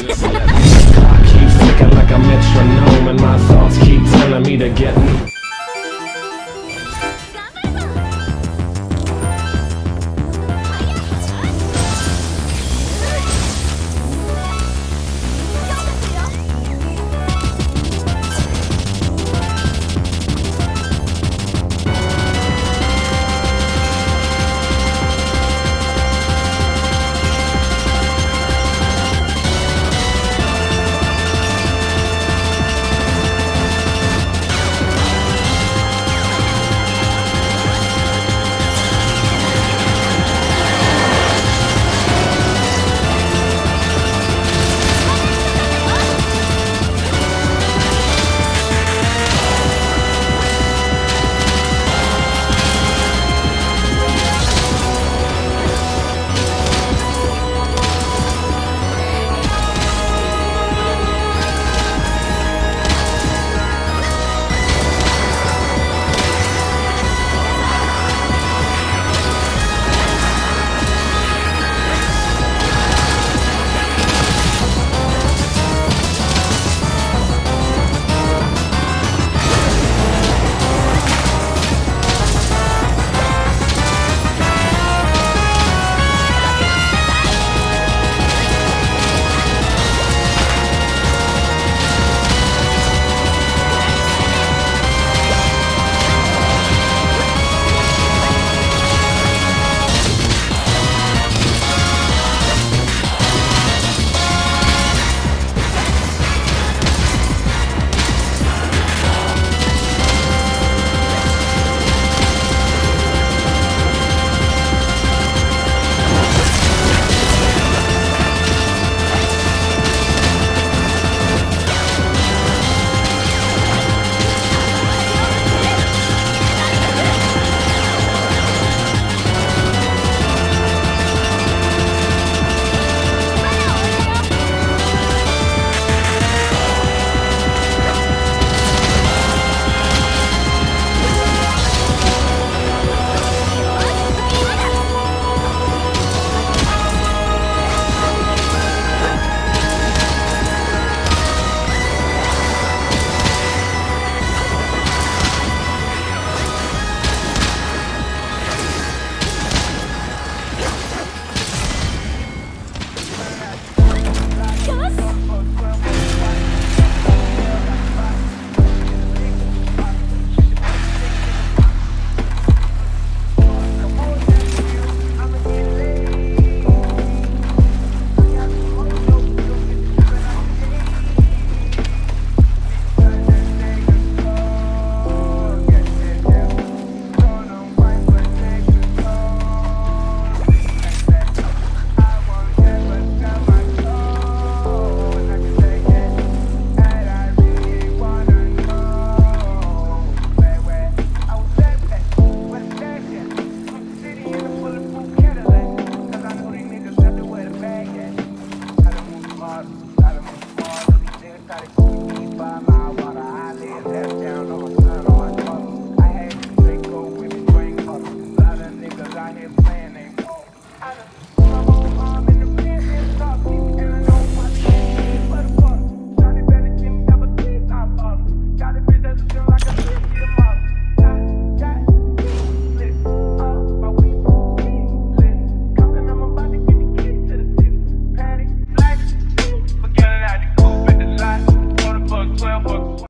Clock keep ticking like a metronome, and my thoughts keep telling me to get. I hate to take go with. A lot of niggas out here playing.